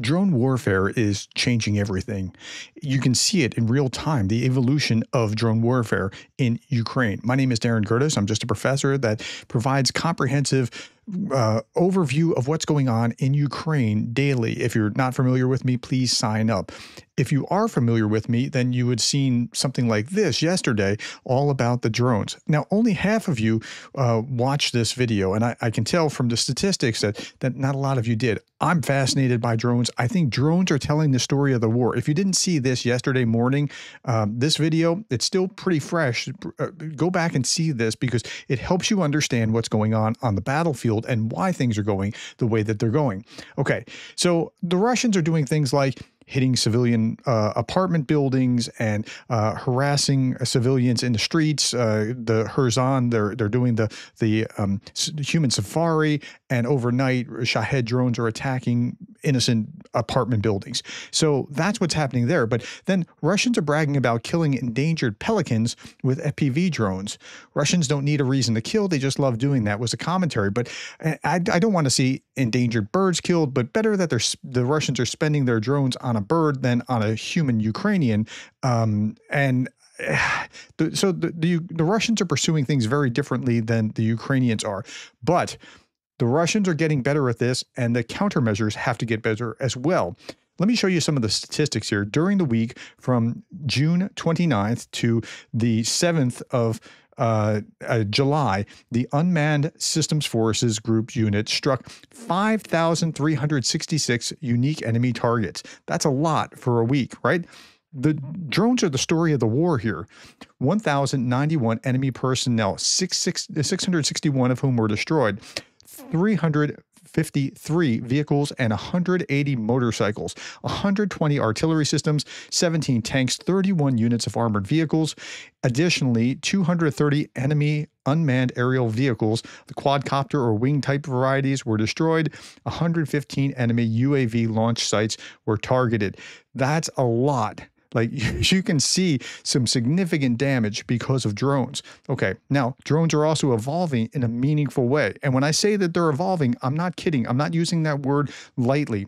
Drone warfare is changing everything. You can see it in real time, the evolution of drone warfare in Ukraine. My name is Darren Gerdes. I'm just a professor that provides comprehensive uh, overview of what's going on in Ukraine daily. If you're not familiar with me, please sign up. If you are familiar with me, then you would seen something like this yesterday, all about the drones. Now, only half of you uh, watched this video, and I, I can tell from the statistics that that not a lot of you did. I'm fascinated by drones. I think drones are telling the story of the war. If you didn't see this yesterday morning, um, this video, it's still pretty fresh. Uh, go back and see this because it helps you understand what's going on on the battlefield and why things are going the way that they're going. Okay, so the Russians are doing things like hitting civilian uh, apartment buildings and uh, harassing civilians in the streets. Uh, the Kherson, they're they're doing the the um, human safari, and overnight Shahed drones are attacking innocent apartment buildings. So that's what's happening there. But then Russians are bragging about killing endangered pelicans with FPV drones. Russians don't need a reason to kill; they just love doing that. Was a commentary, but I, I don't want to see endangered birds killed. But better that they're the Russians are spending their drones on a bird than on a human Ukrainian. Um, and so the, the, the Russians are pursuing things very differently than the Ukrainians are, but the Russians are getting better at this, and the countermeasures have to get better as well. Let me show you some of the statistics here. During the week from June 29th to the 7th of uh, uh, July, the Unmanned Systems Forces Group unit struck 5,366 unique enemy targets. That's a lot for a week, right? The drones are the story of the war here. 1,091 enemy personnel, 661 of whom were destroyed. 300 53 vehicles and 180 motorcycles, 120 artillery systems, 17 tanks, 31 units of armored vehicles. Additionally, 230 enemy unmanned aerial vehicles, the quadcopter or wing type varieties, were destroyed. 115 enemy UAV launch sites were targeted. That's a lot. Like you can see some significant damage because of drones. Okay, now drones are also evolving in a meaningful way. And when I say that they're evolving, I'm not kidding. I'm not using that word lightly.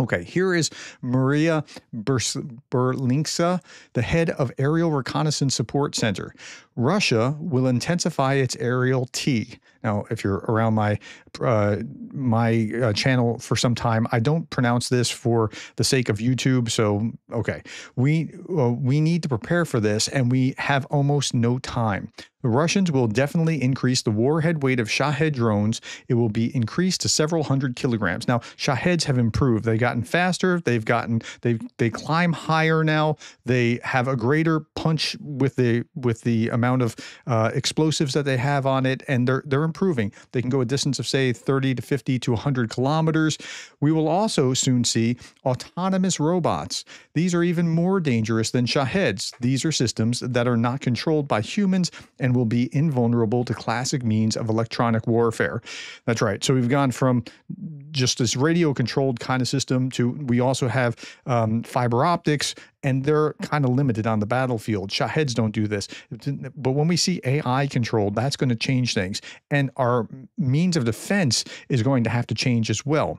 Okay, here is Maria Berlinska, the head of Aerial Reconnaissance Support Center. Russia will intensify its aerial T. Now, if you're around my uh, my uh, channel for some time, I don't pronounce this for the sake of YouTube. So, okay, we uh, we need to prepare for this, and we have almost no time. The Russians will definitely increase the warhead weight of Shahed drones. It will be increased to several hundred kilograms. Now, Shaheds have improved. They've gotten faster. They've gotten they they climb higher now. They have a greater punch with the with the amount of uh, explosives that they have on it, and they're they're improving. They can go a distance of say 30 to 50 to 100 kilometers. We will also soon see autonomous robots. These are even more dangerous than Shaheds. These are systems that are not controlled by humans and will be invulnerable to classic means of electronic warfare. That's right. So we've gone from just this radio controlled kind of system to we also have um, fiber optics and they're kind of limited on the battlefield. Shaheds don't do this. But when we see AI controlled, that's going to change things. And our means of defense is going to have to change as well.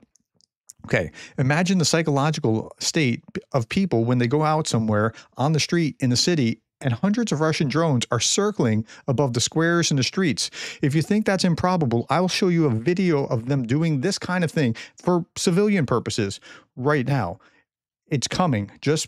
Okay, imagine the psychological state of people when they go out somewhere on the street in the city and hundreds of Russian drones are circling above the squares and the streets. If you think that's improbable, I will show you a video of them doing this kind of thing for civilian purposes right now. It's coming. Just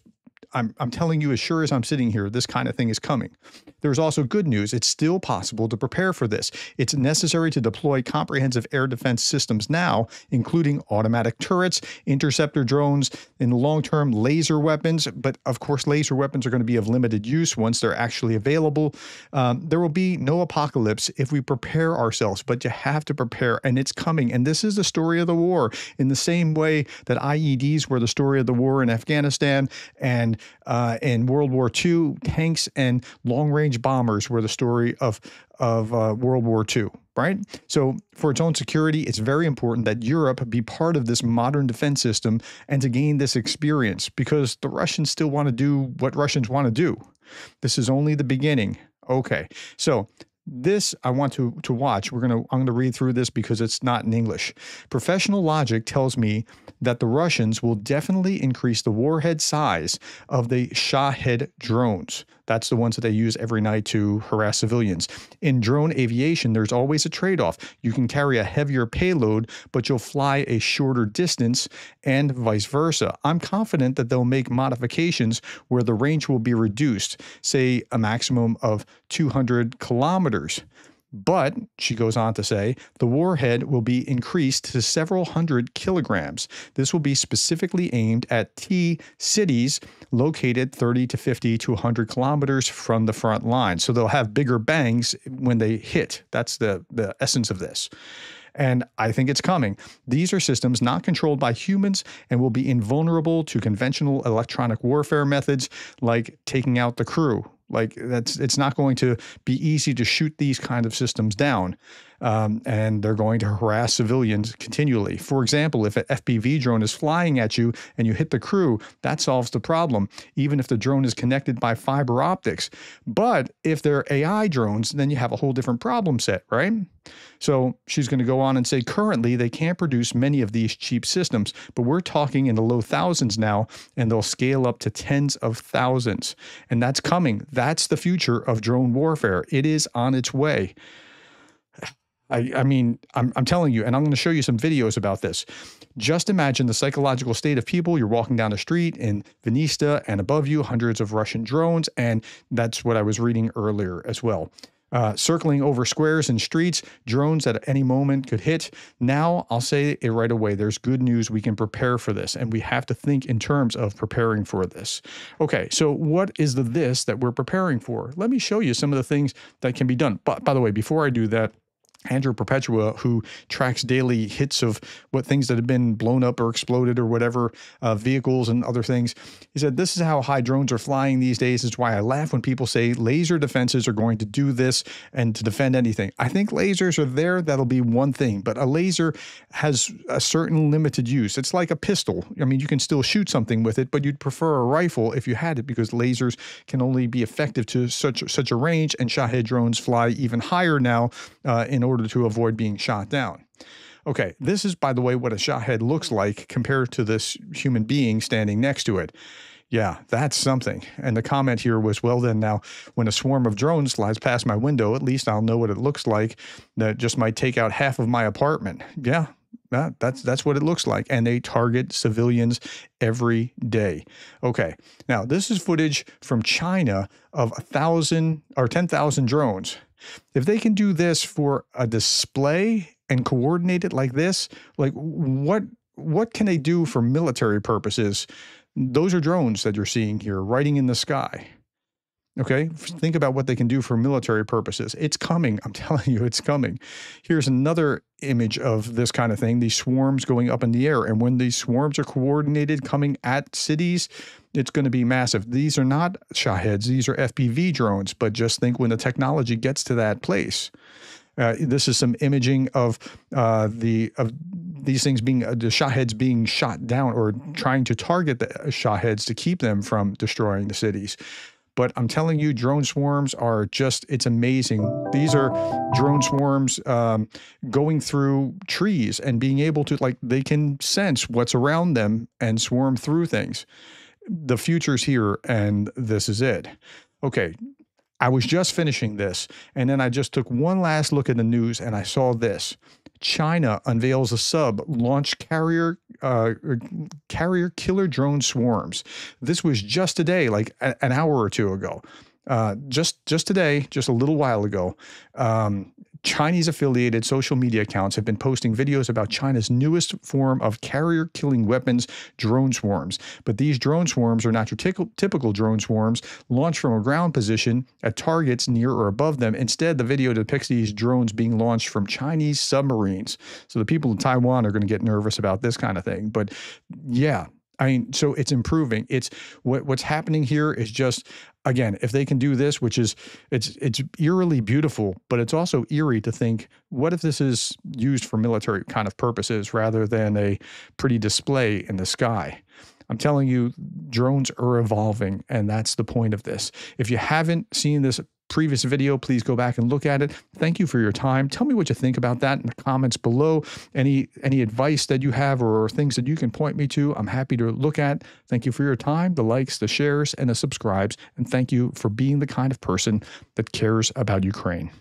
I'm, I'm telling you, as sure as I'm sitting here, this kind of thing is coming. There's also good news. It's still possible to prepare for this. It's necessary to deploy comprehensive air defense systems now, including automatic turrets, interceptor drones, in the long term, laser weapons. But of course, laser weapons are going to be of limited use once they're actually available. Um, there will be no apocalypse if we prepare ourselves, but you have to prepare, and it's coming. And this is the story of the war in the same way that IEDs were the story of the war in Afghanistan and uh, in World War II, tanks and long range bombers were the story of, of uh, World War II, right? So, for its own security, it's very important that Europe be part of this modern defense system and to gain this experience because the Russians still want to do what Russians want to do. This is only the beginning. Okay, so this I want to to watch. We're gonna I'm gonna read through this because it's not in English. Professional logic tells me that the Russians will definitely increase the warhead size of the Shahed drones. That's the ones that they use every night to harass civilians. In drone aviation, there's always a trade off. You can carry a heavier payload, but you'll fly a shorter distance, and vice versa. I'm confident that they'll make modifications where the range will be reduced, say a maximum of 200 kilometers. But, she goes on to say, the warhead will be increased to several hundred kilograms. This will be specifically aimed at T cities located 30 to 50 to 100 kilometers from the front line. So they'll have bigger bangs when they hit. That's the, the essence of this. And I think it's coming. These are systems not controlled by humans and will be invulnerable to conventional electronic warfare methods like taking out the crew like that's it's not going to be easy to shoot these kind of systems down, um, and they're going to harass civilians continually. For example, if an FPV drone is flying at you and you hit the crew, that solves the problem, even if the drone is connected by fiber optics. But if they're AI drones, then you have a whole different problem set, right? So she's going to go on and say currently they can't produce many of these cheap systems, but we're talking in the low thousands now, and they'll scale up to tens of thousands. And that's coming. That's the future of drone warfare. It is on its way. I, I mean, I'm, I'm telling you, and I'm going to show you some videos about this. Just imagine the psychological state of people. You're walking down the street in Vinnytsia, and above you, hundreds of Russian drones. And that's what I was reading earlier as well uh, circling over squares and streets, drones at any moment could hit. Now, I'll say it right away there's good news. We can prepare for this, and we have to think in terms of preparing for this. Okay, so what is the this that we're preparing for? Let me show you some of the things that can be done. But by the way, before I do that, Andrew Perpetua, who tracks daily hits of what things that have been blown up or exploded or whatever, uh, vehicles and other things. He said, This is how high drones are flying these days. It's why I laugh when people say laser defenses are going to do this and to defend anything. I think lasers are there. That'll be one thing, but a laser has a certain limited use. It's like a pistol. I mean, you can still shoot something with it, but you'd prefer a rifle if you had it because lasers can only be effective to such, such a range, and Shahed drones fly even higher now uh, in order to avoid being shot down. Okay, this is, by the way, what a Shahed looks like compared to this human being standing next to it. Yeah, that's something. And the comment here was, well, then now when a swarm of drones flies past my window, at least I'll know what it looks like. That just might take out half of my apartment. Yeah, that, that's that's what it looks like. And they target civilians every day. Okay, now this is footage from China of a thousand or ten thousand drones if they can do this for a display and coordinate it like this, like what what can they do for military purposes? Those are drones that you're seeing here, riding in the sky. Okay, mm-hmm. think about what they can do for military purposes. It's coming. I'm telling you, it's coming. Here's another image of this kind of thing these swarms going up in the air. And when these swarms are coordinated coming at cities, it's going to be massive. These are not Shaheds, these are FPV drones, but just think when the technology gets to that place. Uh, this is some imaging of uh, the of these things being uh, the Shaheds being shot down or trying to target the Shaheds to keep them from destroying the cities. But I'm telling you, drone swarms are just, it's amazing. These are drone swarms um, going through trees and being able to, like, they can sense what's around them and swarm through things. The future's here, and this is it. Okay, I was just finishing this, and then I just took one last look at the news and I saw this. China unveils a sub launch carrier uh, carrier killer drone swarms. This was just today, like a, an hour or two ago. Uh, just just today, just a little while ago, um, Chinese affiliated social media accounts have been posting videos about China's newest form of carrier killing weapons, drone swarms. But these drone swarms are not your typical drone swarms launched from a ground position at targets near or above them. Instead, the video depicts these drones being launched from Chinese submarines. So the people in Taiwan are going to get nervous about this kind of thing. But yeah, I mean, so it's improving. It's what what's happening here is just again, if they can do this, which is it's it's eerily beautiful, but it's also eerie to think, what if this is used for military kind of purposes rather than a pretty display in the sky? I'm telling you, drones are evolving, and that's the point of this. If you haven't seen this previous video, please go back and look at it. Thank you for your time. Tell me what you think about that in the comments below. Any any advice that you have or things that you can point me to, I'm happy to look at. Thank you for your time, the likes, the shares, and the subscribes. And thank you for being the kind of person that cares about Ukraine.